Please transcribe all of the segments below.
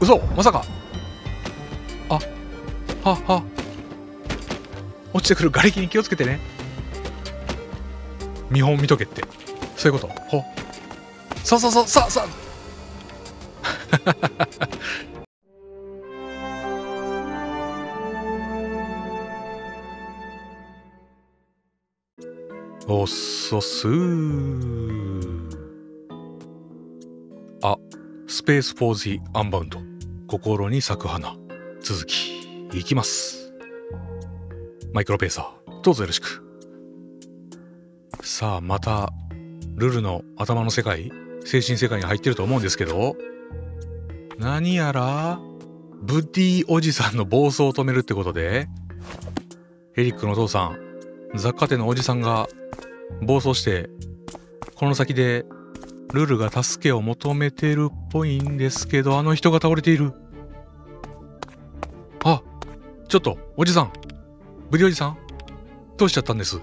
嘘まさか。あはは。落ちてくる瓦礫に気をつけてね。見本見とけって。そういうこと。ほそう。そうそうさあさ。あ おっそすあスペース・フォー・ジ・アンバウンド心に咲く花。続きいきます。マイクロペーサーどうぞよろしく。さあまたルルの頭の世界精神世界に入ってると思うんですけど。何やらブッディおじさんの暴走を止めるってことで。エリックのお父さん雑貨店のおじさんが暴走してこの先でルルが助けを求めてるっぽいんですけどあの人が倒れている。あちょっとおじさん。ブリおじさん？どうしちゃったんです？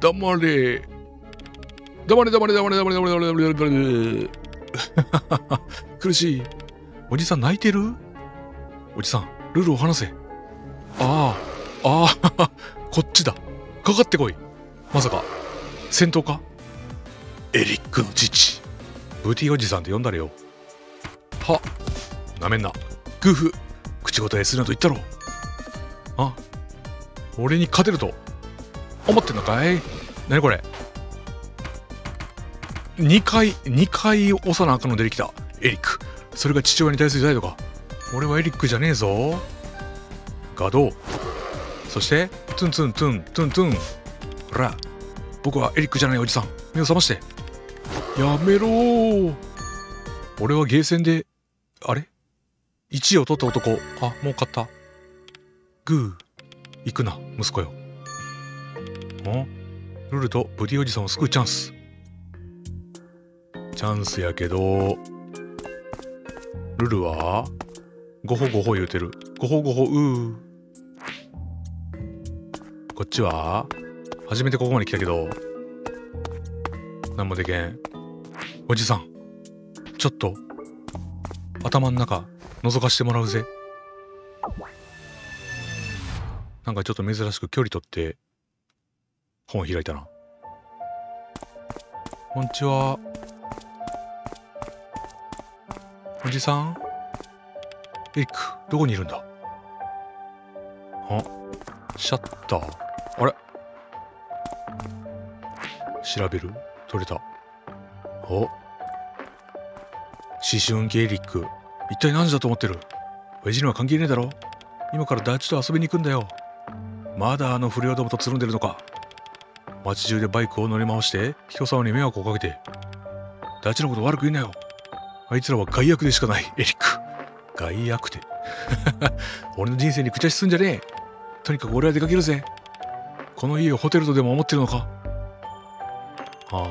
黙れ。黙れ黙れ黙れ黙れ黙れ黙れ黙れ黙れ。苦しい。おじさん泣いてる？おじさんルルを離せ。ああああ こっちだ。かかってこい。まさか。戦闘か？エリックの父。ブティおじさんって呼んだれよ。は。なめんな。グーフ。口答えするなと言ったろ。あ。俺に勝てると。思ってんのかい?何これ ?2 回2回押さなあかんの出てきた。エリック。それが父親に対する態度か。俺はエリックじゃねえぞ。ガドー。そしてトゥントゥントゥントゥントゥン。ほら。僕はエリックじゃないおじさん。目を覚ましてやめろ。俺はゲーセンであれ？1位を取った男。あもう勝った。グー。行くな息子よ。んルルとブディおじさんを救うチャンス。チャンスやけどルルはゴホゴホ言うてる。ゴホゴホうー。こっちは初めてここまで来たけど何もでけん。おじさんちょっと頭ん中覗かしてもらうぜ。なんかちょっと珍しく距離取って本開いたな。こんにちは。おじさん？エリックどこにいるんだ？あシャッター。あれ？調べる？取れた。お。春期エリック一体何時だと思ってる？親父には関係ねえだろ。今からダッチと遊びに行くんだよ。まだあの不良どもとつるんでるのか。街中でバイクを乗り回して人様に迷惑をかけて。ダチのこと悪く言うなよ。あいつらは害悪でしかないエリック。害悪って 俺の人生に口足すんじゃねえ。とにかく俺は出かけるぜ。この家をホテルとでも思ってるのか。ああ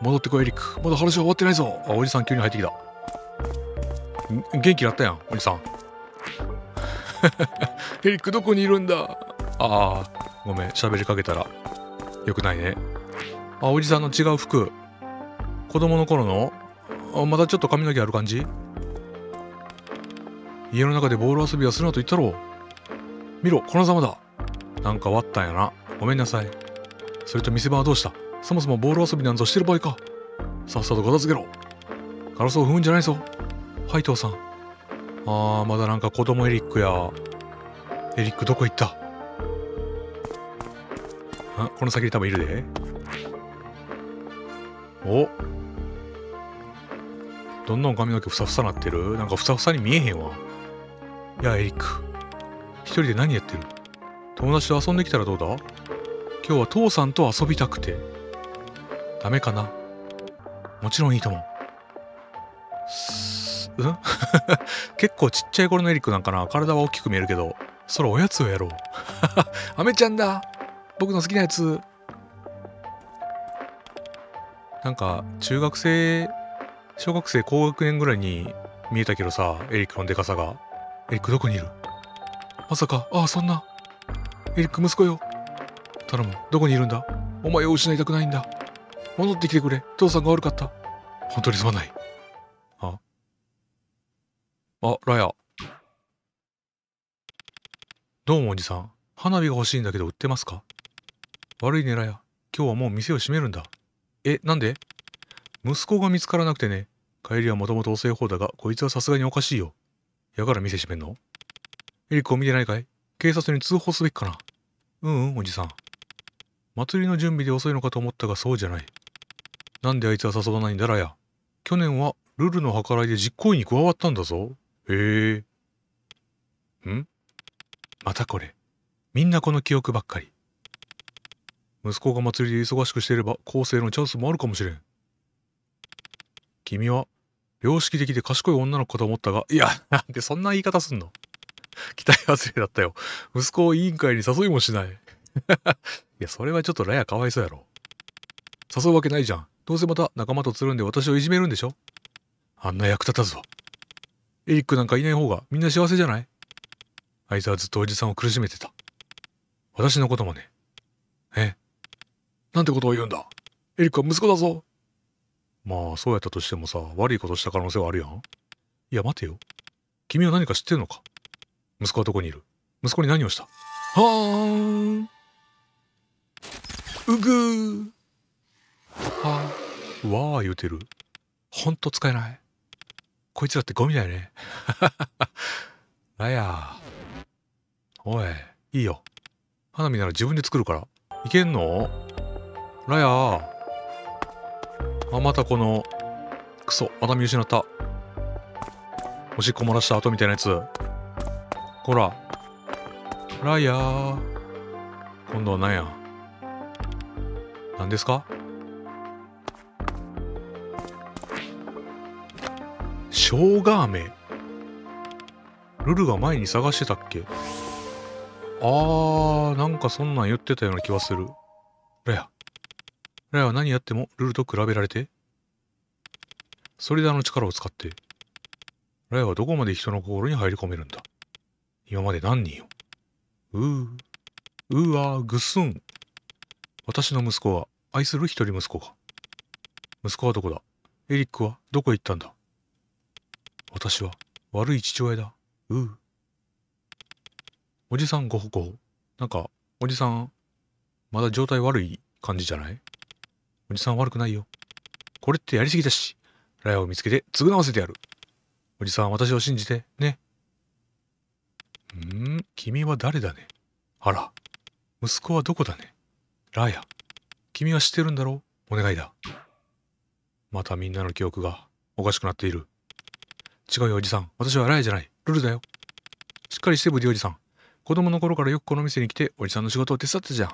戻ってこいエリック。まだ話は終わってないぞ。あおじさん急に入ってきた。元気だったやんおじさん。エリックどこにいるんだ？ああごめん喋りかけたら。よくないね。あおじさんの違う服。子供の頃の？あまだちょっと髪の毛ある感じ？家の中でボール遊びはするなと言ったろう。見ろこのざまだ。なんか割ったんやな。ごめんなさい。それと店番はどうした？そもそもボール遊びなんぞしてる場合か。さっさと片付けろ。ガラスを踏むんじゃないぞ。はい父さん。あーまだなんか子供エリックや。エリックどこ行った？あこの先に多分いるで。お。どんどん髪の毛ふさふさなってる？なんかふさふさに見えへんわ。やあエリック。一人で何やってる？友達と遊んできたらどうだ？今日は父さんと遊びたくて。ダメかな？もちろんいいと思う。うん？結構ちっちゃい頃のエリックなんかな。体は大きく見えるけどそれおやつをやろう。アメちゃんだ。僕の好きなやつ。なんか中学生小学生高学年ぐらいに見えたけどさエリックのデカさが。エリックどこにいる？まさか。ああそんな。エリック息子よ。頼む。どこにいるんだ？お前を失いたくないんだ。戻ってきてくれ。父さんが悪かった。本当にすまない。あ、ラヤ。どうもおじさん。花火が欲しいんだけど売ってますか？悪いねラヤ。今日はもう店を閉めるんだ。え、なんで？息子が見つからなくてね。帰りはもともと遅い方だが、こいつはさすがにおかしいよ。やから店閉めんの？エリックを見てないかい？警察に通報すべきかな？うんうん、おじさん。祭りの準備で遅いのかと思ったがそうじゃない。なんであいつは誘わないんだらや。去年はルルの計らいで実行委員に加わったんだぞ。へえ。ん？またこれ。みんなこの記憶ばっかり。息子が祭りで忙しくしていれば後世のチャンスもあるかもしれん。君は良識的で賢い女の子かと思ったが、いや、なんでそんな言い方すんの？期待外れだったよ。息子を委員会に誘いもしない。いや、それはちょっとラヤかわいそうやろ。誘うわけないじゃん。どうせまた仲間とつるんで私をいじめるんでしょ？あんな役立たずは。エリックなんかいない方がみんな幸せじゃない？あいつはずっとおじさんを苦しめてた。私のこともね。え？なんてことを言うんだ？エリックは息子だぞ。まあ、そうやったとしてもさ、悪いことした可能性はあるやん。いや、待てよ。君は何か知ってるのか？息子はどこにいる？息子に何をした？はーん。うぐー。はー。わー言うてる。ほんと使えない。こいつらってゴミだよね。ラヤおい、いいよ。花火なら自分で作るから。いけんの？ラヤあ、またこの、クソ、また見失った。おしっこ漏らした後みたいなやつ。ほら。ライアー。今度は何や？何ですか？生姜飴。ルルが前に探してたっけ？あー、なんかそんなん言ってたような気はする。ラヤ。ラヤは何やってもルルと比べられて。ソリダーの力を使って。ラヤはどこまで人の心に入り込めるんだ？今まで何人よ？うーうーわーぐっすん。私の息子は愛する一人息子が息子はどこだ？エリックはどこへ行ったんだ？私は悪い父親だうーおじさんごほごほなんかおじさんまだ状態悪い感じじゃない？おじさん悪くないよ。これってやりすぎだし、ラヤを見つけて償わせてやる。おじさん私を信じて、ね。ん君は誰だね？あら、息子はどこだね？ラヤ、君は知ってるんだろう？お願いだ。またみんなの記憶がおかしくなっている。違うよおじさん、私はラヤじゃない。ルルだよ。しっかりしてブディおじさん。子供の頃からよくこの店に来ておじさんの仕事を手伝ってたじゃん。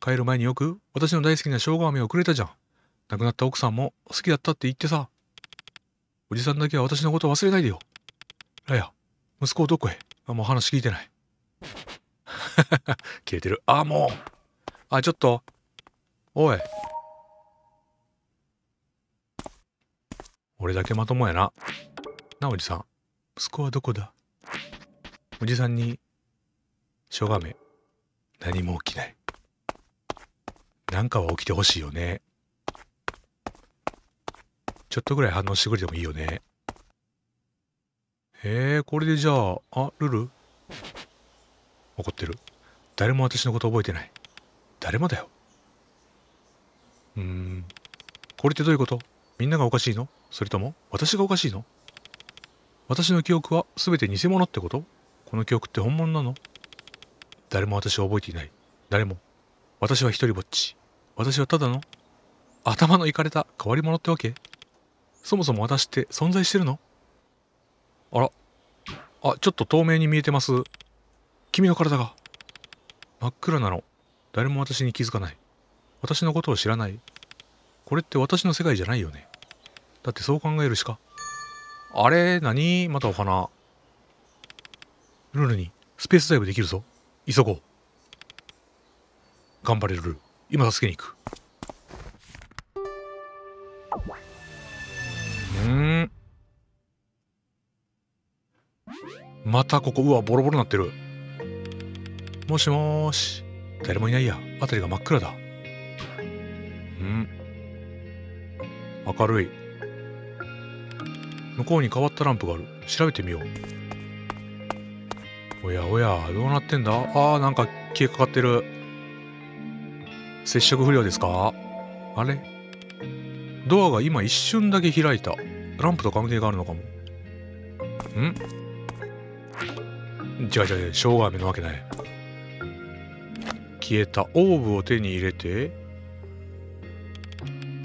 帰る前によく私の大好きな生姜飴をくれたじゃん。亡くなった奥さんも好きだったって言ってさ。おじさんだけは私のこと忘れないでよ。ラヤ、息子をどこへ？あ、もう話聞いてない。消えてる。あ、もう。あ、ちょっと。おい。俺だけまともやな。な、おじさん。息子はどこだ？おじさんに、生姜飴、何も起きない。なんかは起きてほしいよね。ちょっとぐらい反応してくれてもいいよね。へえ、これでじゃあ、あ、ルル？怒ってる。誰も私のこと覚えてない。誰もだよ。うーん。これってどういうこと？みんながおかしいの？それとも私がおかしいの？私の記憶は全て偽物ってこと？この記憶って本物なの？誰も私を覚えていない。誰も。私は一人ぼっち。私はただの頭のいかれた変わり者ってわけ？そもそも私って存在してるの？あら。あ、ちょっと透明に見えてます。君の体が。真っ暗なの。誰も私に気づかない。私のことを知らない。これって私の世界じゃないよね。だってそう考えるしか。あれ何？またお花。ルルにスペースダイブできるぞ。急ごう。頑張れルル。今助けに行く。うんまたここうわボロボロなってるもしもし誰もいないや辺りが真っ暗だうん明るい向こうに変わったランプがある。調べてみよう。おやおやどうなってんだ？あーなんか消えかかってる。接触不良ですか？あれ？ドアが今一瞬だけ開いた。ランプと関係があるのかも。ん？違う違う違う生姜飴のわけない。消えた。オーブを手に入れて。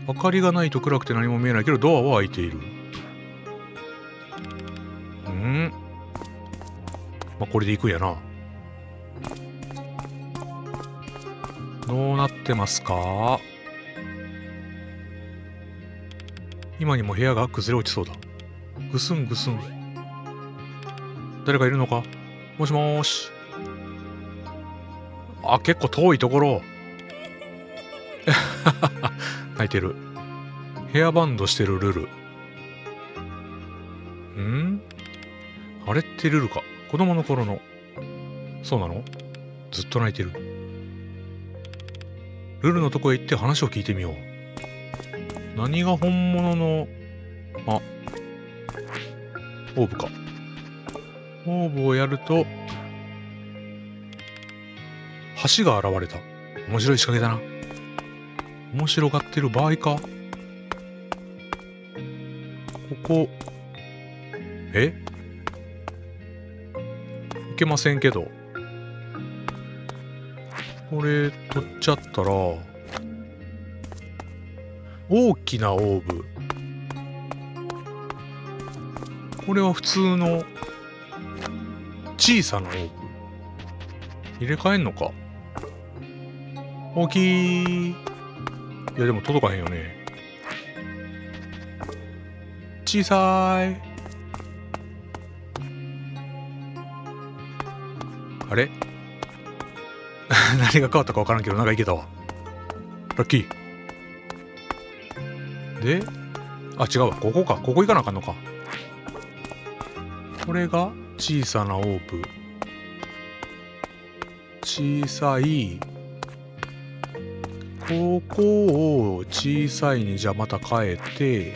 明かりがないと暗くて何も見えないけどドアは開いている。これで行くんやな。どうなってますか？今にも部屋が崩れ落ちそうだ。ぐすんぐすん。誰かいるのか？もしもーし。あ結構遠いところ。泣いてる。ヘアバンドしてるルル。ん？あれってルルか。子供の頃の。そうなの？ずっと泣いてる。ルルのとこへ行って話を聞いてみよう。何が本物のあオーブか。オーブをやると橋が現れた。面白い仕掛けだな。面白がってる場合か。ここ。え？けませんけど。これ取っちゃったら大きなオーブ。これは普通の小さなオーブ。入れ替えんのか。大きい。いやでも届かへんよね。小さい。あれ？何が変わったか分からんけどなんかいけたわ。ラッキー。であ違うわ。ここか。ここ行かなあかんのか。これが小さなオーブ小さい。ここを小さいにじゃあまた変えて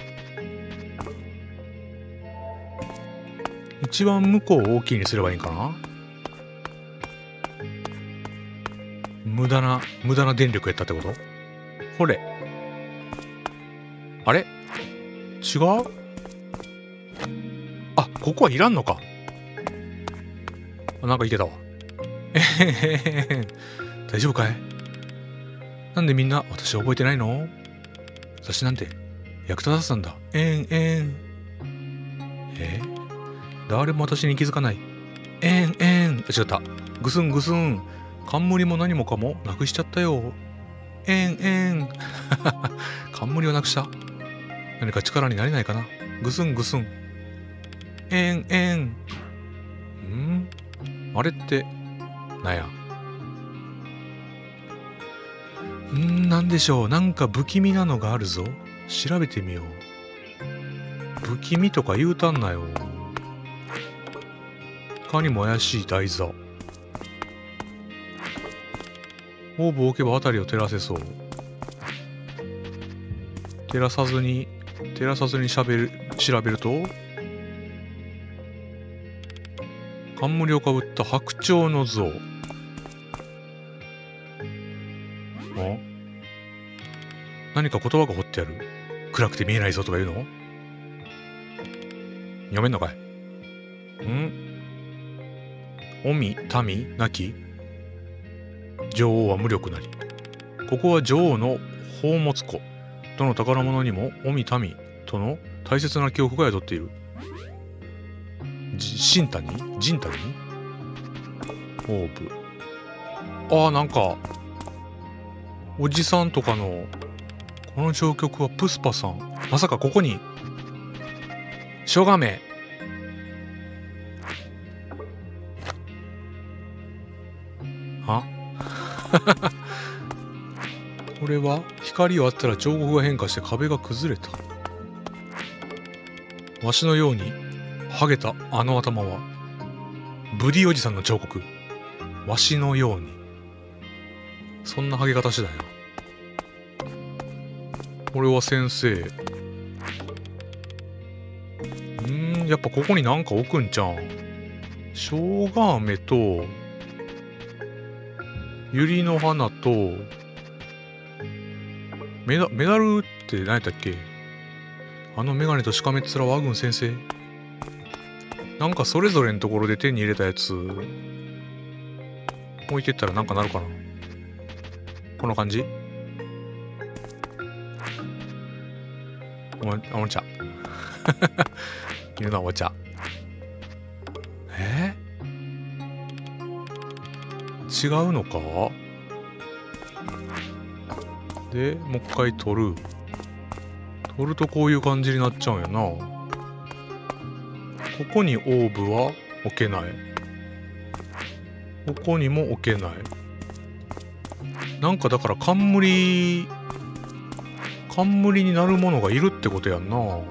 一番向こうを大きいにすればいいんかな？駄な無駄な電力やったってこと？これあれ？違う？あここはいらんのかあなんかいけたわえへへへ大丈夫かい？なんでみんな私覚えてないの？私なんて役立たせたんだ。えんえん。え？誰も私に気づかない。えんえん。違った。ぐすんぐすん。冠も何もかもなくしちゃったよ。えんえん。冠をなくした何か力になれないかなぐすんぐすん。えんえん。ん？あれって、なんや？んなんでしょうなんか不気味なのがあるぞ調べてみよう不気味とか言うたんなよかにも怪しい台座オーブを置けば辺りを照らせそう照らさずに照らさずにしゃべる調べると冠をかぶった白鳥の像あ何か言葉が彫ってある暗くて見えないぞとか言うの読めんのかいんおみ、民、なき女王は無力なり。ここは女王の宝物庫。どの宝物にも、おみ、民との大切な記憶が宿っている。じシンタに？オーブ。ああ、なんか、おじさんとかのこの上曲はプスパさんまさかここにしょがめこれは光を当てたら彫刻が変化して壁が崩れた。わしのようにハゲたあの頭はブリおじさんの彫刻。わしのように。そんなハゲ方してたんやん俺は先生。んんやっぱここになんか置くんちゃう？ん生姜飴と百合の花とメダメダルって何やったっけ？あのメガネとしかめっ面ワグン先生。なんかそれぞれのところで手に入れたやつ。置いてったらなんかなるかな？こんな感じ？おもおもちゃ。犬のおもちゃ。え？違うのか？でもう一回取る。取るとこういう感じになっちゃうんやな。ここにオーブは置けない。ここにも置けない。なんかだから冠冠になるものがいるってことやんな。こ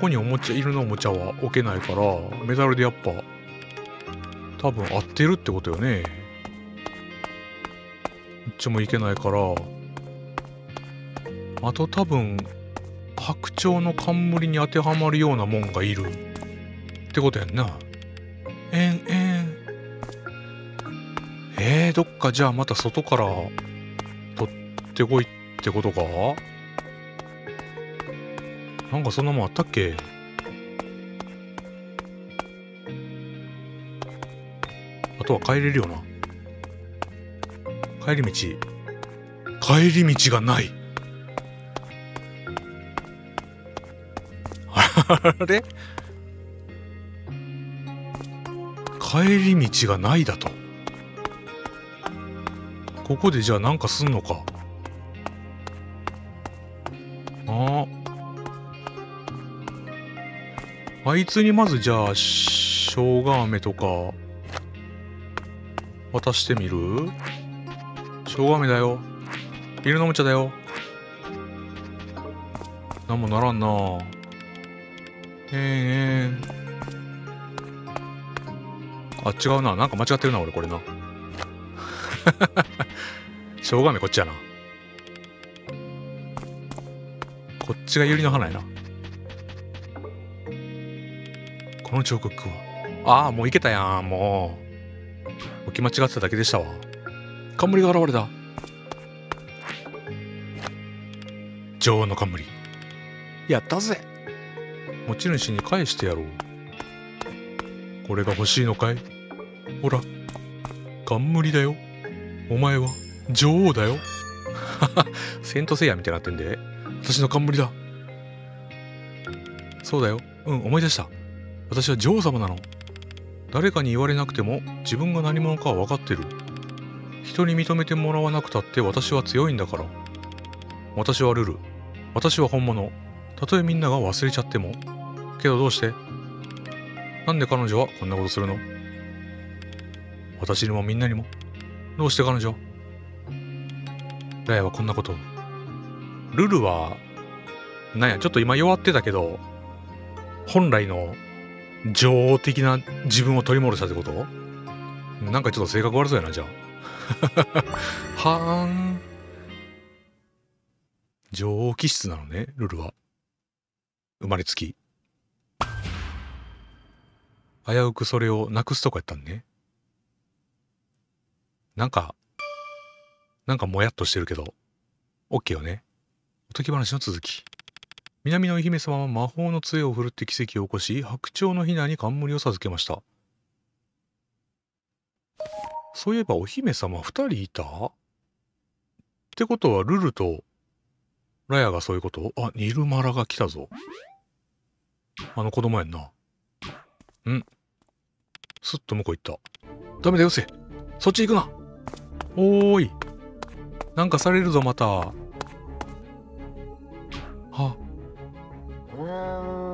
こにおもちゃ犬のおもちゃは置けないからメダルでやっぱ多分合ってるってことよね。ちもいけないからあと多分白鳥の冠に当てはまるようなもんがいる。ってことやんな。えんえん。えー、どっかじゃあまた外から取ってこいってことか？なんかそんなもんあったっけ？あとは帰れるよな。帰り道。帰り道がない。あれ？帰り道がないだと。ここでじゃあなんかすんのか。あ。ああいつにまずじゃあ、生姜飴とか、渡してみる？生姜飴だよ。犬のおもちゃだよ。なんもならんなえー、えー、あ、違うな。なんか間違ってるな、俺、これな。生姜飴こっちやな。こっちが百合の花やな。この彫刻は。ああ、もういけたやん、もう。置き間違ってただけでしたわ。冠が現れた。女王の冠。やったぜ。持ち主に返してやろう。これが欲しいのかい？ほら、冠だよ。お前は女王だよ。セントセイヤみたいになってんで。私の冠だ。そうだよ。うん、思い出した。私は女王様なの。誰かに言われなくても自分が何者かは分かってる。人に認めてもらわなくたって私は強いんだから。私はルル。私は本物。たとえみんなが忘れちゃっても。けどどうして？なんで彼女はこんなことするの？私にもみんなにも。どうして彼女？ラヤはこんなこと。ルルは、なんや、ちょっと今弱ってたけど、本来の女王的な自分を取り戻したってこと？なんかちょっと性格悪そうやな、じゃあ。はーん。女王気質なのね、ルルは。生まれつき。危うくそれをなくすとこやったんね。なんか、なんかもやっとしてるけど、オッケーよね。おとぎ話の続き。南の愛姫様は魔法の杖を振るって奇跡を起こし、白鳥のひなに冠を授けました。そういえばお姫様二人いた？ってことはルルとラヤがそういうこと？あ、ニルマラが来たぞ。あの子供やんな。んすっと向こう行った。ダメだよせ。そっち行くな。おーい。なんかされるぞまた。は、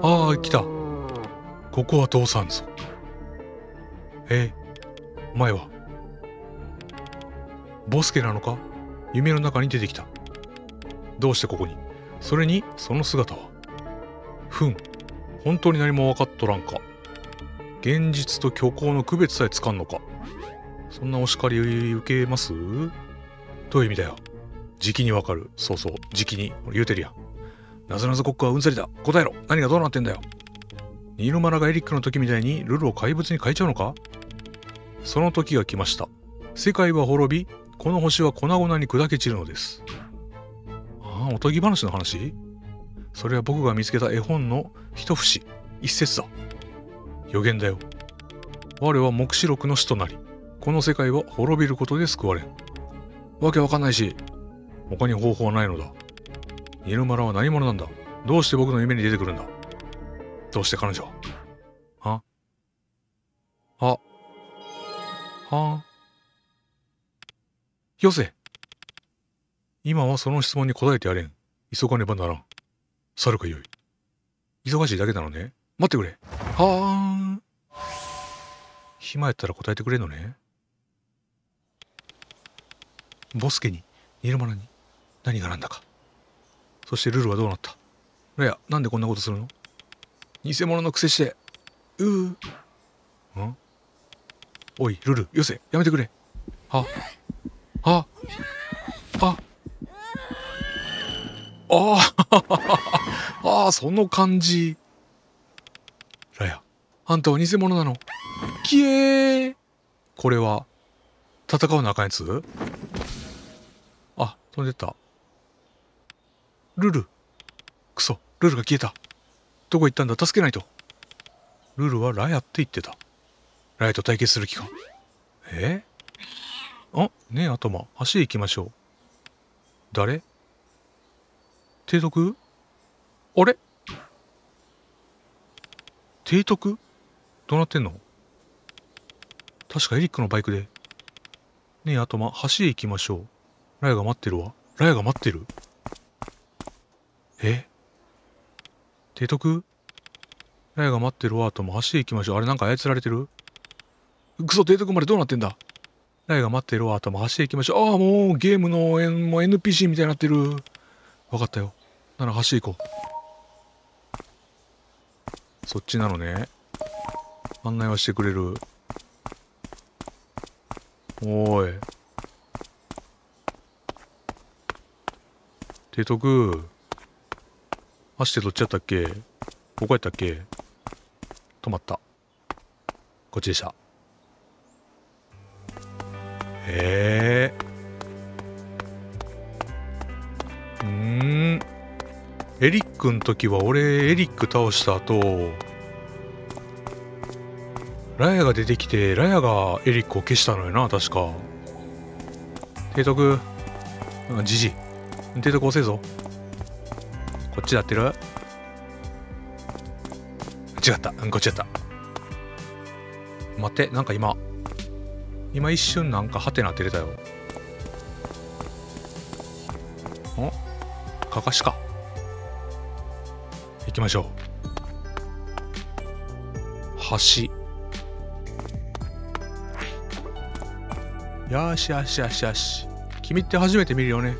ああ、来た。ここは通さんぞ。えお前は？ボスケなのか？夢の中に出てきた。どうしてここに？それに、その姿は？ふん。本当に何も分かっとらんか。現実と虚構の区別さえつかんのか。そんなお叱り受けます？どういう意味だよ？時期にわかる。そうそう。時期に。言うてるやん。なぞなぞ国家はうんざりだ答えろ何がどうなってんだよニールマラがエリックの時みたいにルルを怪物に変えちゃうのか？その時が来ました世界は滅びこの星は粉々に砕け散るのです。ああおとぎ話の話？それは僕が見つけた絵本の一節一節だ。予言だよ。我は黙示録の使となりこの世界は滅びることで救われん。わけわかんないし他に方法はないのだ。ニルマラは何者なんだ？どうして僕の夢に出てくるんだ？どうして彼女はあ？はあ？よせ。今はその質問に答えてやれん。急がねばならん。去るかよい。忙しいだけなのね。待ってくれ。はあ暇やったら答えてくれんのね。ボスケにニルマラに何が何だか。そしてルルはどうなった。レアなんでこんなことするの？偽物のくせして。ううん？おいルルよせ。やめてくれ。はあああああその感じ。ラヤあんたは偽物なの？きえー。これは戦うなあかんやつ？あ飛んでった。ルル。クソルルが消えた。どこ行ったんだ？助けないと。ルルはラヤって言ってた。ラヤと対決する気か？え？あねえ頭。橋へ行きましょう。誰？提督？あれ？提督？どうなってんの？確かエリックのバイクで。ねえ頭。橋へ行きましょう。ラヤが待ってるわ。ラヤが待ってる？え？提督？ラヤが待ってるわとも橋へ行きましょう。あれなんか操られてる？クソ提督までどうなってんだ？ラヤが待ってるわとも橋へ行きましょう。ああもうゲームのもう NPC みたいになってる。分かったよ。なら橋行こう。そっちなのね。案内はしてくれる。おーい。提督走ってどっちやったっけ？ここやったっけ？止まった。こっちでした。へえうん。エリックん時は俺エリック倒した後ラヤが出てきてラヤがエリックを消したのよな確か。提督じじ提督遅えぞ。こっちで合ってる？違った。うんこっちやった。待ってなんか今。今一瞬なんかハテナ照れたよ。お？かかしか。行きましょう。橋。よしよしよしよし。君って初めて見るよね。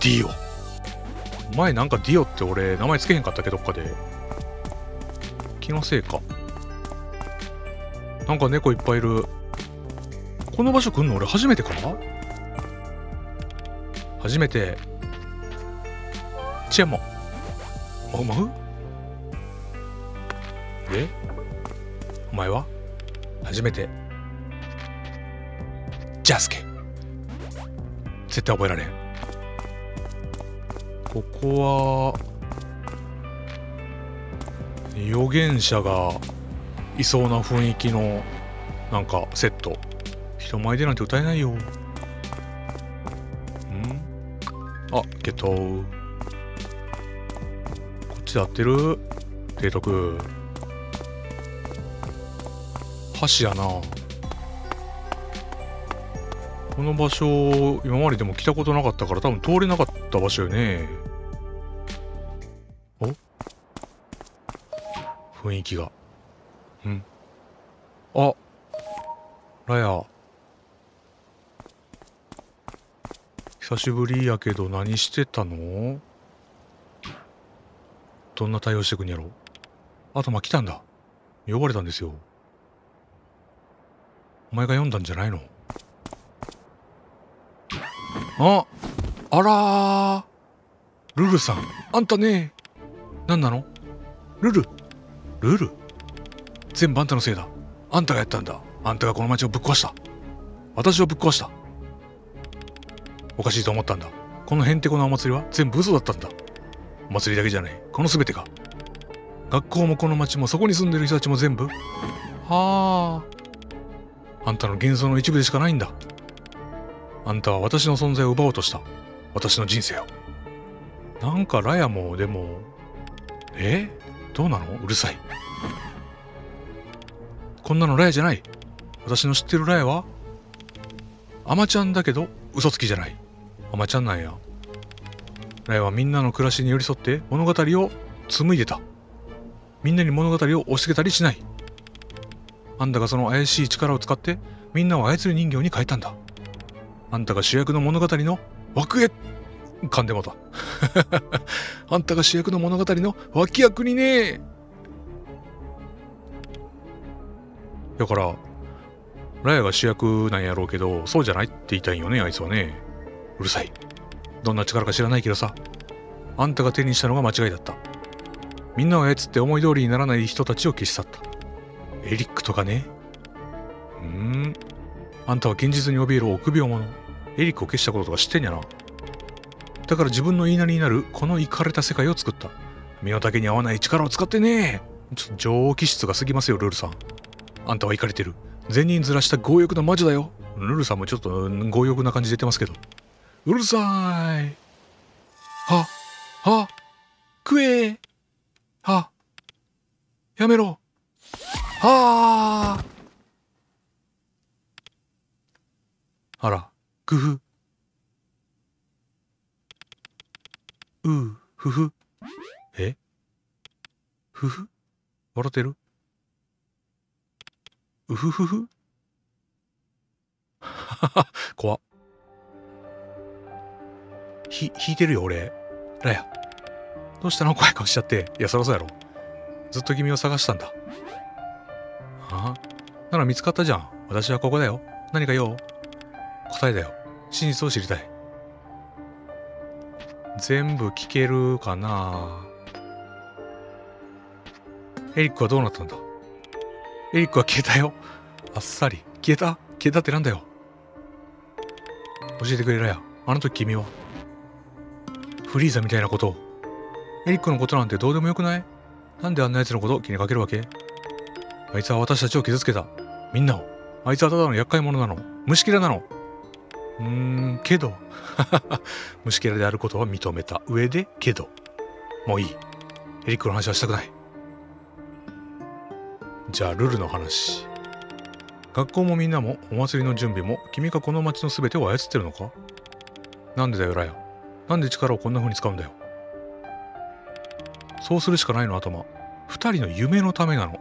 ディオ。前なんかディオって俺名前つけへんかったっけどっかで。気のせいか。なんか猫いっぱいいる。この場所来んの俺初めてか？初めて。チェモ。モフモフでお前は？初めて。ジャスケ。絶対覚えられん。ここは預言者がいそうな雰囲気のなんかセット。人前でなんて歌えないよ。ん？あゲット。こっちで合ってる？提督。橋やな。この場所今まででも来たことなかったから多分通れなかった場所よね。お？雰囲気が。うん？あラヤ。久しぶりやけど何してたの？どんな対応してくんやろ？あとま来たんだ呼ばれたんですよお前が読んだんじゃないの？ああらルルさん、あんたね。何なの？ルル。ルル？全部あんたのせいだ。あんたがやったんだ。あんたがこの町をぶっ壊した。私をぶっ壊した。おかしいと思ったんだ。このへんてこなお祭りは全部嘘だったんだ。お祭りだけじゃない。この全てが。学校もこの町もそこに住んでる人たちも全部。はあ。あんたの幻想の一部でしかないんだ。あんたは私の存在を奪おうとした。私の人生を。なんかラヤも、でも、え？どうなの？うるさい。こんなのラヤじゃない。私の知ってるラヤはアマちゃんだけど嘘つきじゃない。アマちゃんなんや。ラヤはみんなの暮らしに寄り添って物語を紡いでた。みんなに物語を押し付けたりしない。あんたがその怪しい力を使ってみんなを操る人形に変えたんだ。あんたが主役の物語の枠へ噛んでもた。あんたが主役の物語の脇役にねだから、ラヤが主役なんやろうけど、そうじゃないって言いたいんよね、あいつはね。うるさい。どんな力か知らないけどさ、あんたが手にしたのが間違いだった。みんなを操って思い通りにならない人たちを消し去った。エリックとかね。うーん。あんたは現実に怯える臆病者。エリックを消したこととか知ってんやな。だから自分の言いなりになるこのイかれた世界を作った。身の丈に合わない力を使ってねちょっと蒸気質が過ぎますよ、ルールさん。あんたはイかれてる。善人ずらした強欲な魔女だよ。ルルさんもちょっと強欲な感じ出てますけど。うるさい。は、は、食え。は、やめろ。はあ。あら、工夫。う、ふふ。え？ふふ？笑ってる？うふふふ？怖っ。ひ、引いてるよ、俺。ラヤ。どうしたの？怖い顔しちゃって。いや、そろそろやろ。ずっと君を探したんだ。はあ？なら見つかったじゃん。私はここだよ。何か用？答えだよ。真実を知りたい。全部聞けるかな？エリックはどうなったんだ？エリックは消えたよ。あっさり。消えた？消えたってなんだよ。教えてくれらや。あの時君は？フリーザみたいなこと。エリックのことなんてどうでもよくない？なんであんな奴のこと気にかけるわけ？あいつは私たちを傷つけた。みんなを。あいつはただの厄介者なの。虫キラなの。うーん、けど。虫キラであることは認めた上で、けど。もういい。エリックの話はしたくない。じゃあ、ルルの話。学校もみんなもお祭りの準備も君がこの町の全てを操ってるのか？なんでだよ、ラヤ。なんで力をこんな風に使うんだよ。そうするしかないの、頭。二人の夢のためなの。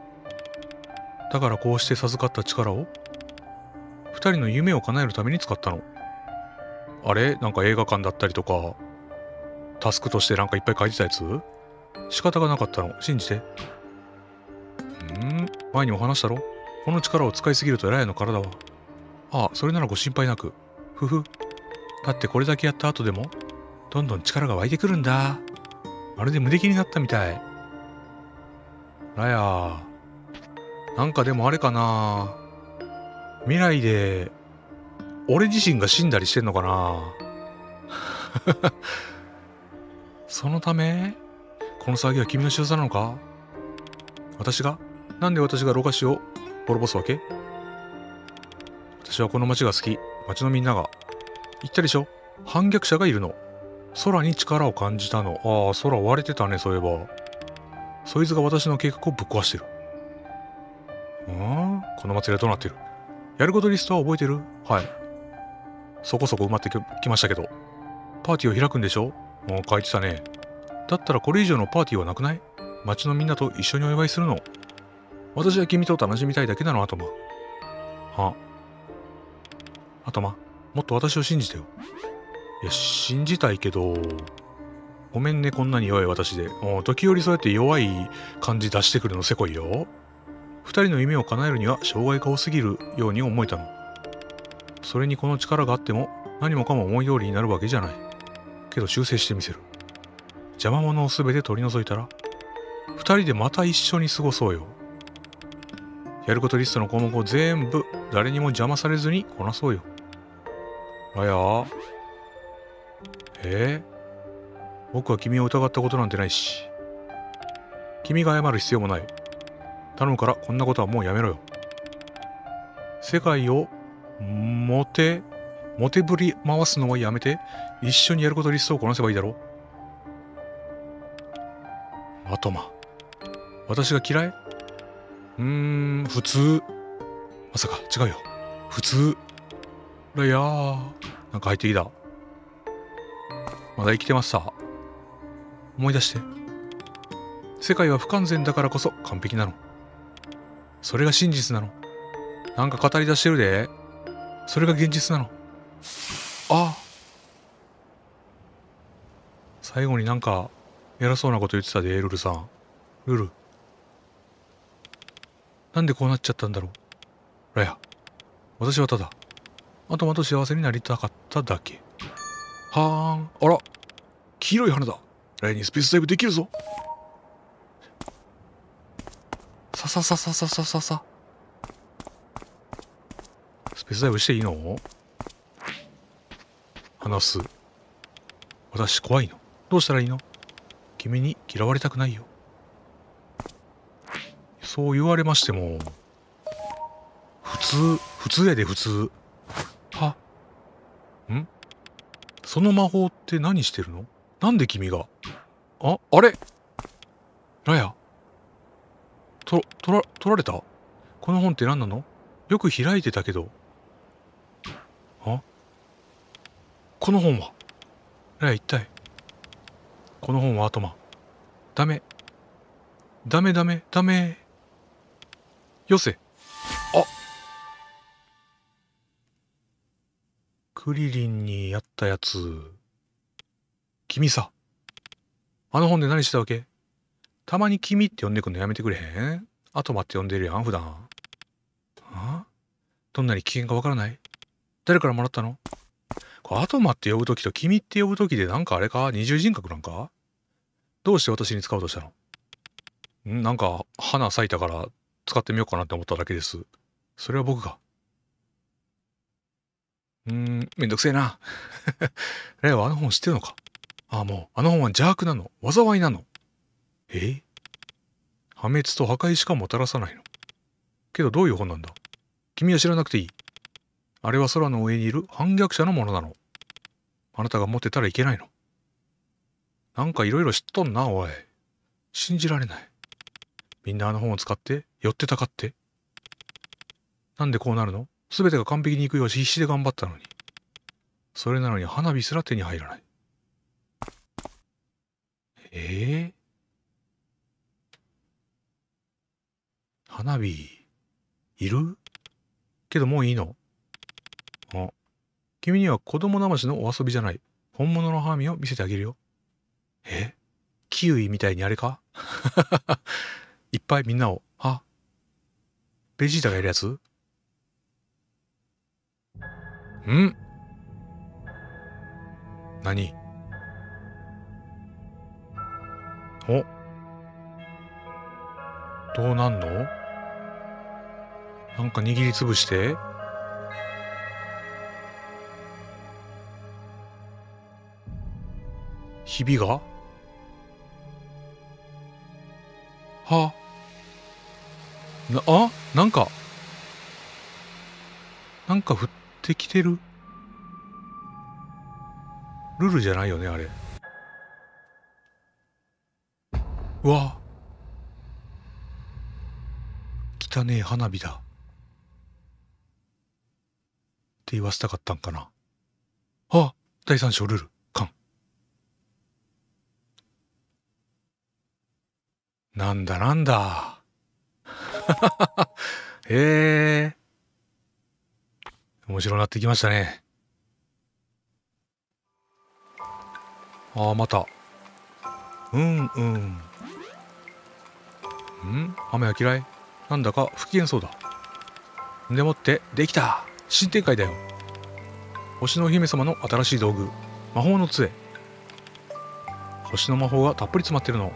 だからこうして授かった力を二人の夢を叶えるために使ったの。あれ？なんか映画館だったりとか、タスクとしてなんかいっぱい書いてたやつ？仕方がなかったの。信じて。ん？前にも話したろ？この力を使いすぎるとラヤの体は。ああ、それならご心配なく。ふふ。だってこれだけやった後でも、どんどん力が湧いてくるんだ。まるで無敵になったみたい。ラヤなんかでもあれかな未来で、俺自身が死んだりしてんのかな そのためこの騒ぎは君の仕業なのか私がなんで私がロカシを滅ぼすわけ？私はこの街が好き。街のみんなが。言ったでしょ？反逆者がいるの。空に力を感じたの。ああ、空割れてたね、そういえば。そいつが私の計画をぶっ壊してる。うん？この祭りはどうなってる？やることリストは覚えてる？はい。そこそこ埋まってきましたけど。パーティーを開くんでしょ？もう書いてたね。だったらこれ以上のパーティーはなくない？街のみんなと一緒にお祝いするの？私は君と楽しみたいだけなの、アトマ。はアトマ、もっと私を信じてよ。いや、信じたいけど、ごめんね、こんなに弱い私で。もう時折そうやって弱い感じ出してくるのせこいよ。二人の夢を叶えるには障害が多すぎるように思えたの。それにこの力があっても何もかも思い通りになるわけじゃない。けど修正してみせる。邪魔者をすべて取り除いたら二人でまた一緒に過ごそうよやることリストの項目を全部誰にも邪魔されずにこなそうよあやえー、僕は君を疑ったことなんてないし。君が謝る必要もない。頼むからこんなことはもうやめろよ。世界をモテモテぶり回すのはやめて一緒にやることリストをこなせばいいだろう。アトマ私が嫌い？うーん普通。まさか違うよ。普通。いやーなんか入ってきた。まだ生きてますさ思い出して。世界は不完全だからこそ完璧なの。それが真実なの。なんか語り出してるで。それが現実なの。あ最後になんか偉そうなこと言ってたでルルさん。ルル。なんでこうなっちゃったんだろう。ラヤ。私はただ。あとまと幸せになりたかっただけ。はん。あら。黄色い花だ。ラヤにスペースダイブできるぞ。ささささささささ。スペースダイブしていいの？話す。私怖いの。どうしたらいいの？君に嫌われたくないよ。そう言われましても普通普通やで普通はんその魔法って何してるの？なんで君が？ああれ？ラヤ？と、とら、取られた？この本って何なの？よく開いてたけど。あ？この本は？ラヤ一体？この本はアトマ。ダメ。ダメダメダメ。よせ。クリリンにやったやつ。君さ。あの本で何してたわけ？たまに君って呼んでくんのやめてくれへん？アトマって呼んでるやん、普段。あ？どんなに危険かわからない？誰からもらったの？これアトマって呼ぶときと君って呼ぶときでなんかあれか？二重人格なんか？どうして私に使おうとしたの？ん？なんか花咲いたから使ってみようかなって思っただけです。それは僕が。うーん、めんどくせえな。レイはあの本知ってるのか？ああ、もう、あの本は邪悪なの？災いなの？え？破滅と破壊しかもたらさないの？けどどういう本なんだ？君は知らなくていい。あれは空の上にいる反逆者のものなの？あなたが持ってたらいけないの？なんかいろいろ知っとんな、おい。信じられない。みんなあの本を使って寄ってたかって？なんでこうなるの？すべてが完璧にいくよう必死で頑張ったのに。それなのに花火すら手に入らない。ええ花火、いる？けどもういいの？あ、君には子供騙しのお遊びじゃない。本物の花火を見せてあげるよ。え？キウイみたいにあれか？いっぱいみんなを、あ、ベジータがやるやつ？ん。何？お？どうなんの？なんか握りつぶして？ひびが？は？な、あ？なんか、なんか降ってきてる？ルルじゃないよね、あれ。うわ汚ねえ花火だ。って言わせたかったんかな。あ第三章ルル、カン。なんだなんだ。へえ。面白なってきましたね。ああ、また。うんうん。ん？雨は嫌い？なんだか不機嫌そうだ。でもって、できた新展開だよ。星のお姫様の新しい道具。魔法の杖。星の魔法がたっぷり詰まってるの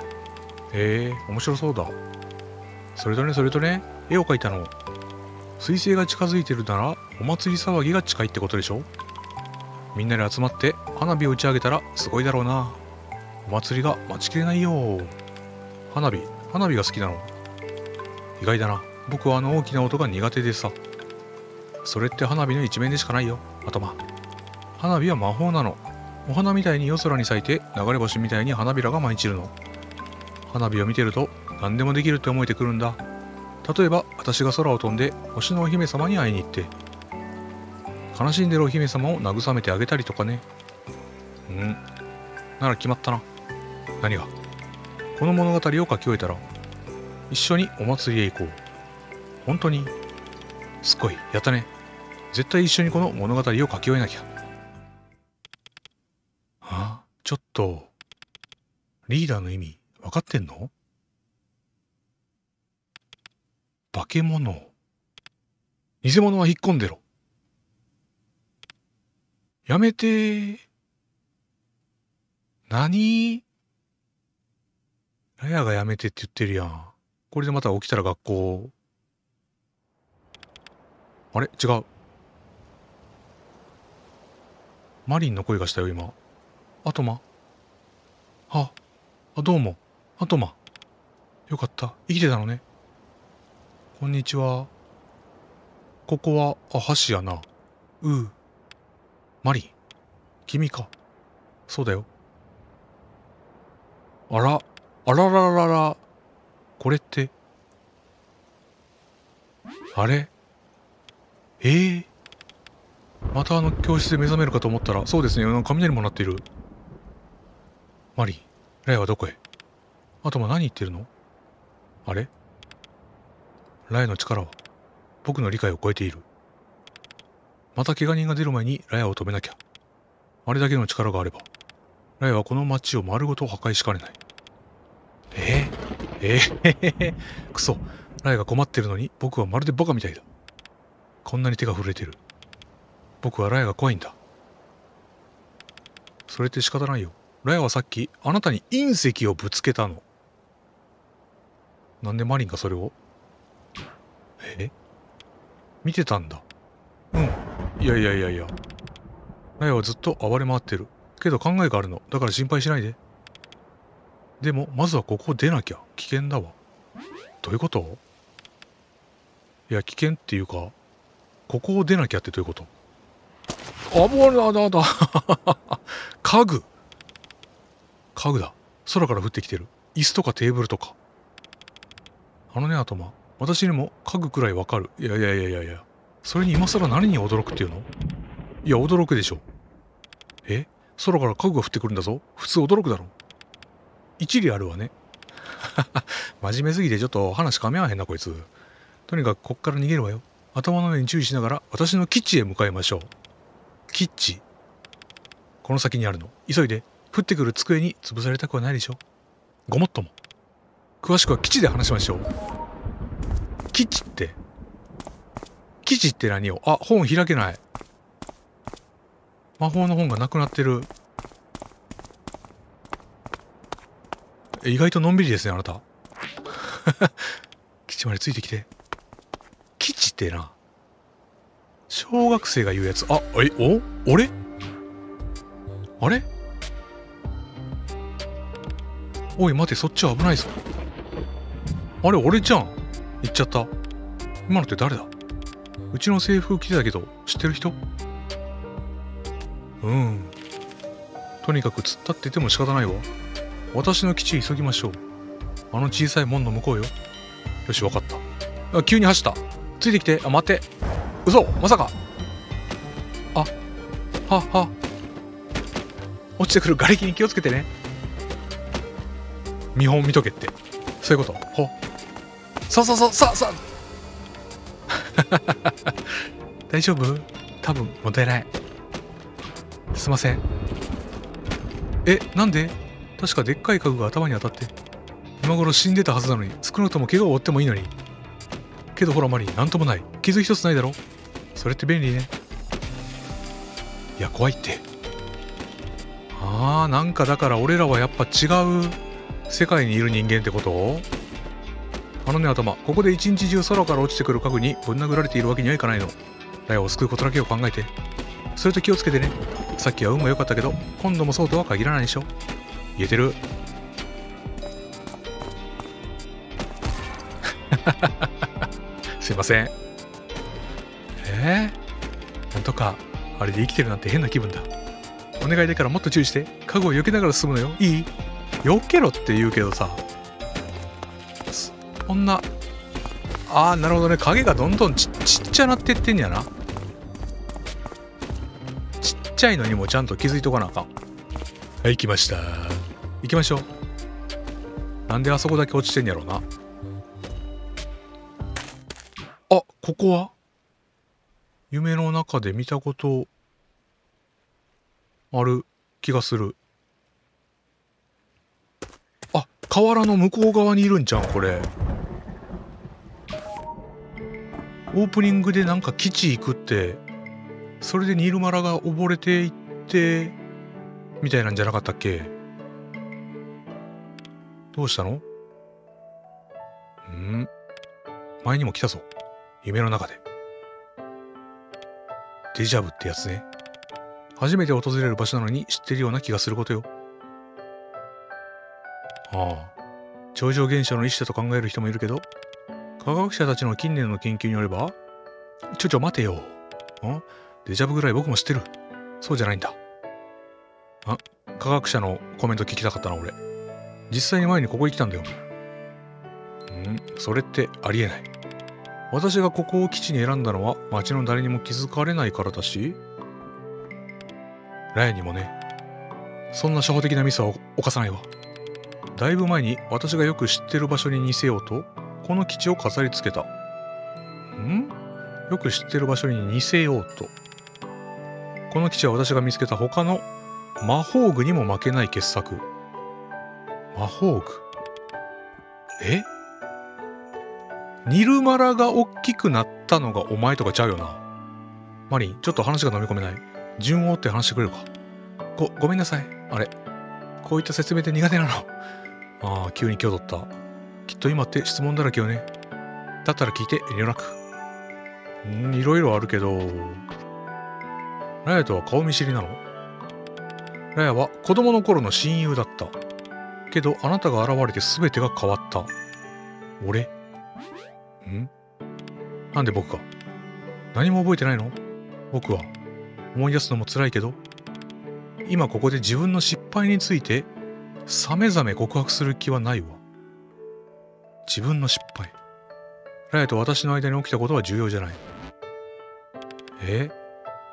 へえ面白そうだそれとねそれとね絵を描いたの彗星が近づいてるならお祭り騒ぎが近いってことでしょ？みんなで集まって花火を打ち上げたらすごいだろうな。お祭りが待ちきれないよ。花火花火が好きなの。意外だな。僕はあの大きな音が苦手でさ。それって花火の一面でしかないよ。頭。花火は魔法なの。お花みたいに夜空に咲いて流れ星みたいに花びらが舞い散るの。花火を見てると何でもできるって思えてくるんだ。例えば私が空を飛んで星のお姫様に会いに行って悲しんでるお姫様を慰めてあげたりとかね。うん。なら決まったな。何が？この物語を書き終えたら一緒にお祭りへ行こう。本当に？すっごい。やったね。絶対一緒にこの物語を書き終えなきゃ。あ？ちょっとリーダーの意味分かってんの？化け物。偽物は引っ込んでろ。やめて何？ラヤがやめてって言ってるやん。これでまた起きたら学校。あれ？違う。マリンの声がしたよ、今。アトマあ、あ、どうも。アトマ。よかった。生きてたのね。こんにちは。ここは、あ、橋やな。うう。マリン。君か。そうだよ。あら、あらららら。これって。あれ？ええー、またあの教室で目覚めるかと思ったら、そうですね、雷も鳴っている。マリン、ライはどこへ？あとも何言ってるの？あれ？ライの力は僕の理解を超えている。また怪我人が出る前にライを止めなきゃ。あれだけの力があれば、ライはこの街を丸ごと破壊しかねない。え？ー、え？ー、えー、くそ。ライが困ってるのに僕はまるでバカみたいだ。こんなに手が震えてる。僕はライが怖いんだ。それって仕方ないよ。ライはさっきあなたに隕石をぶつけたの。なんでマリンがそれを？え？見てたんだ。うん。いやいやいやいや。ライはずっと暴れ回ってる。けど考えがあるの。だから心配しないで。でも、まずはここを出なきゃ。危険だわ。どういうこと？いや、危険っていうか、ここを出なきゃってどういうこと？あぶあだだ。家具。家具だ。空から降ってきてる。椅子とかテーブルとか。あのね、頭。私にも家具くらいわかる。いやいやいやいやいや。それに今更何に驚くっていうの？いや、驚くでしょ。え？空から家具が降ってくるんだぞ。普通驚くだろ。一理あるわね。真面目すぎてちょっと話噛めわへんなこいつ。とにかくこっから逃げるわよ。頭の上に注意しながら私の基地へ向かいましょう。キッチこの先にあるの。急いで。降ってくる机に潰されたくはないでしょ。ごもっとも。詳しくは基地で話しましょう。基地って。基地って何よ？あ、本開けない。魔法の本がなくなってる。意外とのんびりですね、あなた。基地までついてきて。基地ってな。小学生が言うやつ。あ、え、お？俺？あれ？おい、待て、そっちは危ないぞ。あれ、俺じゃん。言っちゃった。今のって誰だ？うちの制服着てたけど、知ってる人？うん。とにかく突っ立ってても仕方ないわ。私の基地急ぎましょう。あの小さい門の向こうよ。よし、わかった。あ、急に走った。ついてきて。あ、待って。嘘まさか。あ、は、は。落ちてくる瓦礫に気をつけてね。見本見とけって。そういうこと。ほ。そうそうそう、さあ、さあ。大丈夫？多分、問題ない。すいません。え、なんで？確かでっかい家具が頭に当たって今頃死んでたはずなのに少なくとも怪我を負ってもいいのに。けどほらマリーなんともない。傷一つないだろ？それって便利ね。いや怖いって。あーなんかだから俺らはやっぱ違う世界にいる人間ってこと？あのね頭ここで一日中空から落ちてくる家具にぶん殴られているわけにはいかないの。ラヤを救うことだけを考えて。それと気をつけてね。さっきは運が良かったけど今度もそうとは限らないでしょ。言えてる。すいません。えー、なんとか。あれで生きてるなんて変な気分だ。お願いだからもっと注意して。家具を避けながら進むのよ。いい？避けろって言うけどさ。そんなああなるほどね。影がどんどんちちっちゃなってってんやな。ちっちゃいのにもちゃんと気づいとかなあかん。はい来ました。行きましょう。なんであそこだけ落ちてんやろうな。あここは？夢の中で見たことある気がするあ河原の向こう側にいるんじゃんこれ。オープニングでなんか基地行くってそれでニールマラが溺れていってみたいなんじゃなかったっけ？どうしたの？ん？前にも来たぞ。夢の中で。デジャブってやつね。初めて訪れる場所なのに知ってるような気がすることよ。ああ。超常現象の一種だと考える人もいるけど科学者たちの近年の研究によればちょちょ待てよ。ん？デジャブぐらい僕も知ってる。そうじゃないんだ。あ科学者のコメント聞きたかったな俺。実際に前にここに来たんだよ。ん？それってありえない。私がここを基地に選んだのは町の誰にも気づかれないからだし。ラヤにもね。そんな初歩的なミスは犯さないわ。だいぶ前に私がよく知ってる場所に似せようとこの基地を飾り付けたん？よく知ってる場所に似せようとこの基地は私が見つけた他の魔法具にも負けない傑作魔法具？え？ニルマラが大きくなったのがお前とかちゃうよな。マリン、ちょっと話が飲み込めない。順を追って話してくれるか。ご、ごめんなさい。あれ？こういった説明って苦手なの。ああ、急に今日取った。きっと今って質問だらけよね。だったら聞いて遠慮なく。んいろいろあるけど。ラヤとは顔見知りなの？ラヤは子供の頃の親友だった。けどあなたが現れて全てが変わった。俺？ん？なんで僕が？何も覚えてないの？僕は思い出すのも辛いけど今ここで自分の失敗についてさめざめ告白する気はないわ。自分の失敗。ラヤと私の間に起きたことは重要じゃない。え？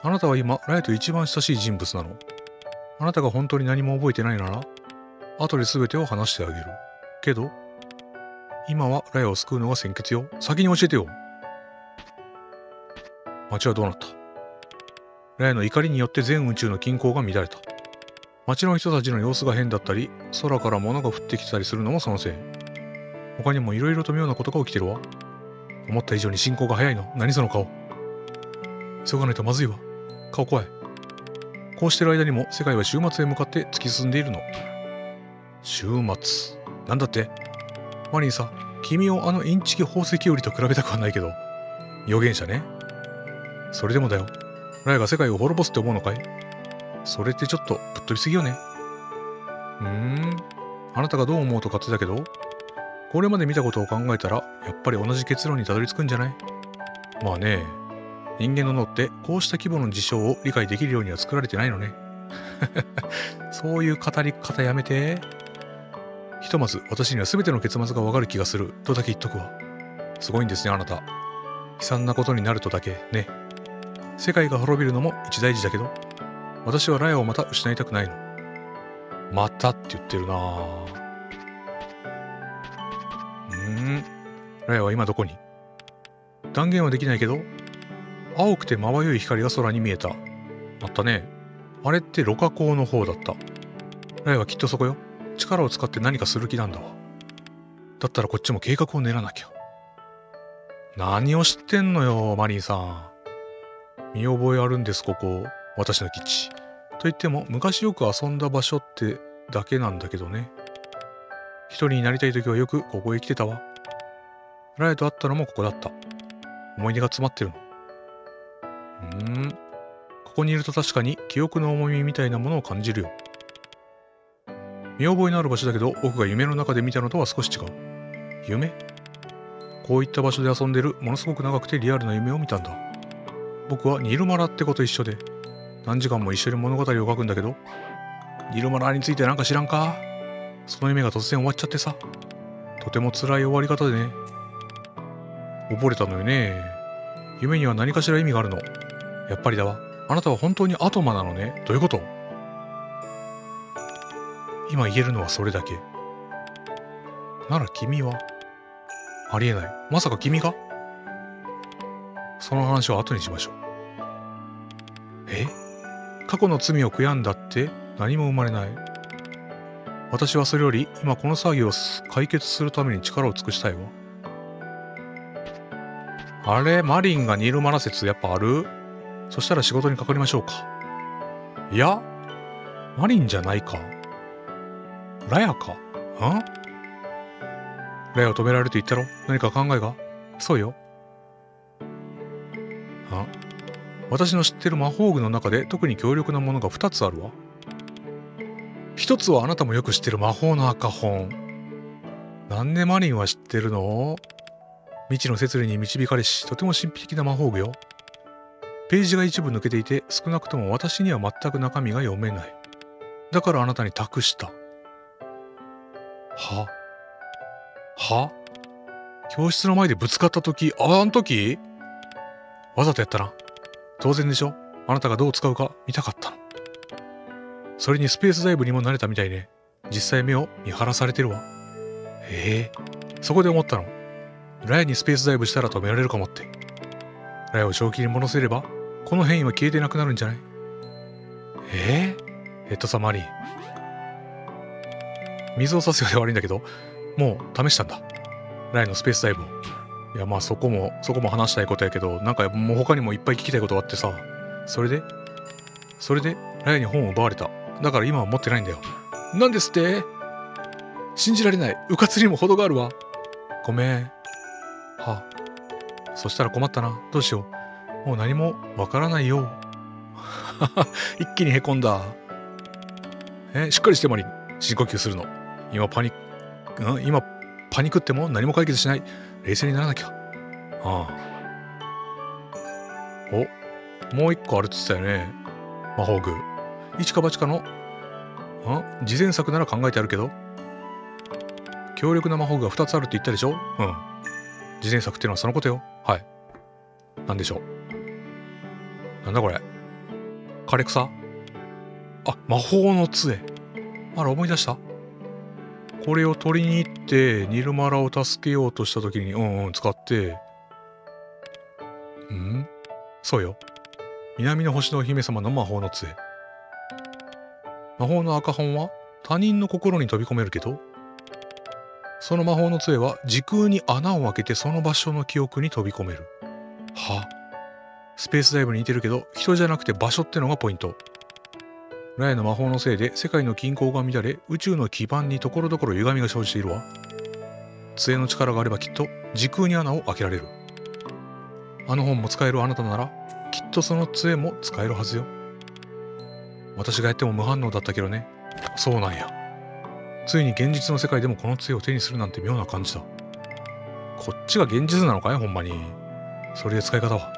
あなたは今ラヤと一番親しい人物なの？あなたが本当に何も覚えてないなら後で全てを話してあげる。けど今はラヤを救うのが先決よ。先に教えてよ。町はどうなった？ラヤの怒りによって全宇宙の均衡が乱れた。町の人たちの様子が変だったり、空から物が降ってきたりするのもそのせい。他にも色々と妙なことが起きてるわ。思った以上に進行が早いの。何その顔。急がないとまずいわ。顔怖い。こうしてる間にも世界は週末へ向かって突き進んでいるの。週末。なんだってマリンさ、君をあのインチキ宝石売りと比べたくはないけど、預言者ね。それでもだよ。ライが世界を滅ぼすって思うのかい？それってちょっとぶっ飛びすぎよね。うーん。あなたがどう思うと勝手だけど、これまで見たことを考えたら、やっぱり同じ結論にたどり着くんじゃない？まあね、人間の脳ってこうした規模の事象を理解できるようには作られてないのね。そういう語り方やめて。ひとまず私には全ての結末がわかる気がするとだけ言っとくわ。すごいんですね、あなた。悲惨なことになるとだけね。世界が滅びるのも一大事だけど、私はラヤをまた失いたくないの。またって言ってるなぁ。ん？ラヤは今どこに？断言はできないけど、青くてまばゆい光が空に見えた。あったね。あれってロカ港の方だった。ラヤはきっとそこよ。力を使って何かする気なんだわ。だったらこっちも計画を練らなきゃ。何を知ってんのよ、マリンさん。見覚えあるんです、ここ。私の基地。言っても昔よく遊んだ場所ってだけなんだけどね。一人になりたい時はよくここへ来てたわ。ライと会ったのもここだった。思い出が詰まってるの。うーん。ここにいると確かに記憶の重みみたいなものを感じるよ。見覚えのある場所だけど僕が夢の中で見たのとは少し違う。夢？こういった場所で遊んでるものすごく長くてリアルな夢を見たんだ。僕はニルマラって子と一緒で何時間も一緒に物語を書くんだけどニルマラについてなんか知らんか？その夢が突然終わっちゃってさ。とても辛い終わり方でね。溺れたのよね。夢には何かしら意味があるの。やっぱりだわ。あなたは本当にアトマなのね。どういうこと？今言えるのはそれだけ。なら君は？ありえない。まさか君が？その話は後にしましょう。過去の罪を悔やんだって何も生まれない。私はそれより今この騒ぎを解決するために力を尽くしたいわ。あれマリンがニールマラ説やっぱある？そしたら仕事にかかりましょうか。いやマリンじゃないか。ラヤか。ん？ラヤを止められると言ったろ？何か考えが？そうよ。あ私の知ってる魔法具の中で特に強力なものが2つあるわ。一つはあなたもよく知ってる魔法の赤本。なんでマリンは知ってるの？未知の摂理に導かれしとても神秘的な魔法具よ。ページが一部抜けていて少なくとも私には全く中身が読めない。だからあなたに託した。は？は？教室の前でぶつかった時？ああん時？わざとやったな。当然でしょ？あなたがどう使うか見たかったの。それにスペースダイブにも慣れたみたいね。実際目を見張らされてるわ。ええ。そこで思ったの。ラヤにスペースダイブしたら止められるかもって。ラヤを正気に戻せればこの変異は消えてなくなるんじゃない？ええ。ヘッドサマリン水を差すようで悪いんだけどもう試したんだ。ラヤのスペースダイブを。いやまあそこもそこも話したいことやけどなんかもう他にもいっぱい聞きたいことがあってさ。それで？それで？ラヤに本を奪われた。だから今は持ってないんだよ。なんですって？信じられない。うかつにも程があるわ。ごめん。はあ。そしたら困ったな。どうしよう。もう何もわからないよ。一気にへこんだ。えしっかりしてマリン。深呼吸するの。今パニック、今パニックっても何も解決しない。冷静にならなきゃ。ああ。おもう一個あるって言ったよね。魔法具。一か八かの？ん事前作なら考えてあるけど。強力な魔法具が2つあるって言ったでしょ？うん。事前作っていうのはそのことよ。はい。何でしょう？なんだこれ？枯れ草？あ魔法の杖。あら思い出した。これを取りに行ってニルマラを助けようとした時にうんうん使って。ん？そうよ。南の星のお姫様の魔法の杖。魔法の赤本は他人の心に飛び込めるけどその魔法の杖は時空に穴を開けてその場所の記憶に飛び込める。は？スペースダイブに似てるけど人じゃなくて場所ってのがポイント。ラヤの魔法のせいで世界の均衡が乱れ宇宙の基盤にところどころ歪みが生じているわ。杖の力があればきっと時空に穴を開けられる。あの本も使えるあなたならきっとその杖も使えるはずよ。私がやっても無反応だったけどね。そうなんや。ついに現実の世界でもこの杖を手にするなんて妙な感じだ。こっちが現実なのかい？ほんまに。それで使い方は。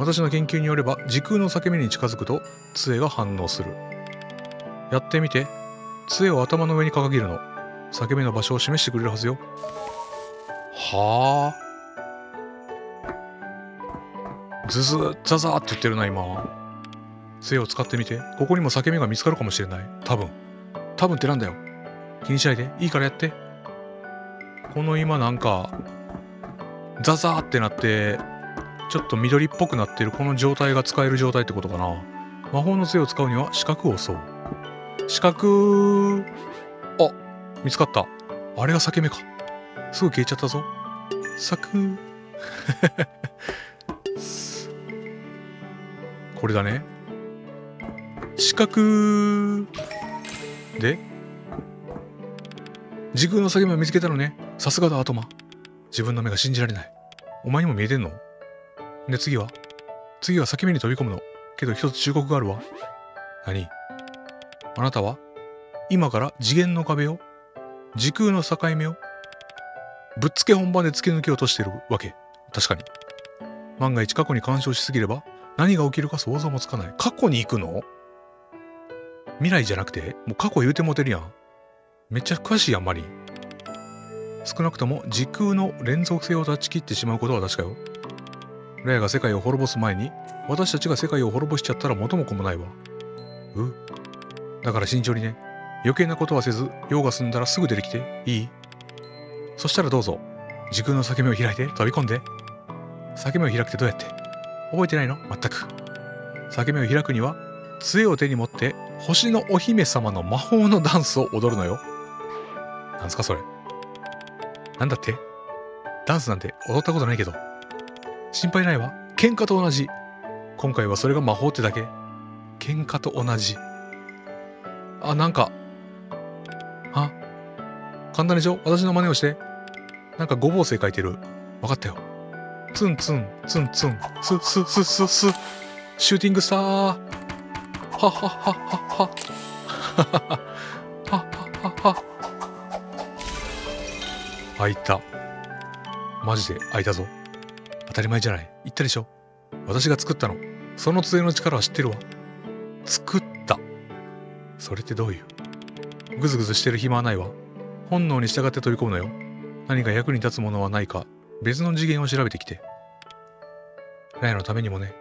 私の研究によれば時空の裂け目に近づくと杖が反応する。やってみて。杖を頭の上に掲げるの。裂け目の場所を示してくれるはずよ。はあ。ズズザザーって言ってるな今。杖を使ってみて。ここにも裂け目が見つかるかもしれない。多分。多分ってなんだよ。気にしないで。いいからやって。この今なんかザザーってなってちょっと緑っぽくなってるこの状態が使える状態ってことかな。魔法の杖を使うには四角を襲う。四角あ見つかった。あれが裂け目か。すぐ消えちゃったぞ。サク。これだね。四角。で時空の先目を見つけたのね。さすがだアトマ。自分の目が信じられない。お前にも見えてんの？で次は？次は裂け目に飛び込むの。けど一つ忠告があるわ。何？あなたは？今から次元の壁を？時空の境目を？ぶっつけ本番で突き抜けようとしてるわけ。確かに。万が一過去に干渉しすぎれば何が起きるか想像もつかない。過去に行くの？未来じゃなくて？もう過去言うてもてるやん。めっちゃ詳しいあんまり少なくとも時空の連続性を断ち切ってしまうことは確かよ。レアが世界を滅ぼす前に私たちが世界を滅ぼしちゃったら元も子もないわ。う？だから慎重にね。余計なことはせず用が済んだらすぐ出てきていい？そしたらどうぞ。時空の裂け目を開いて飛び込んで。裂け目を開くってどうやって？覚えてないの？全く。裂け目を開くには杖を手に持って星のお姫様の魔法のダンスを踊るのよ。なんすかそれ。なんだって？ダンスなんて踊ったことないけど。心配ないわ。喧嘩と同じ。今回はそれが魔法ってだけ。喧嘩と同じ。あなんか。あ簡単でしょ私の真似をして。なんか五芒星書いてる。わかったよ。ツンツンツンツン。スススススシューティングスター。ははははは。はははは。開いた。マジで開いたぞ。たり前じゃない。言ったでしょ？私が作ったの。その杖の力は知ってるわ。作った。それってどういう？グズグズしてる暇はないわ。本能に従って飛び込むのよ。何か役に立つものはないか。別の次元を調べてきて。ラヤのためにもね。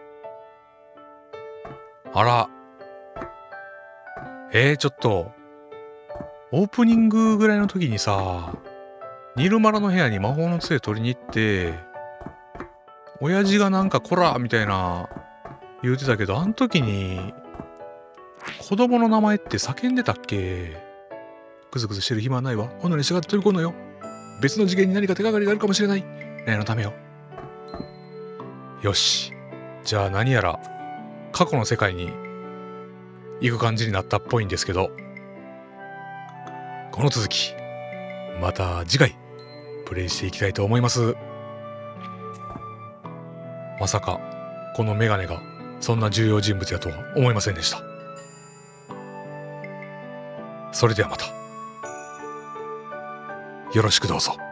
あら。えー、ちょっと。オープニングぐらいの時にさニルマラの部屋に魔法の杖取りに行って親父がなんかこらみたいな言うてたけどあの時に子供の名前って叫んでたっけ？グズグズしてる暇はないわ。本能に従って飛び込むのよ。別の次元に何か手がかりがあるかもしれない。例のためよ。よし。じゃあ何やら過去の世界に行く感じになったっぽいんですけど。この続きまた次回プレイしていきたいと思います。まさかこのメガネがそんな重要人物やとは思いませんでしたそれではまたよろしくどうぞ。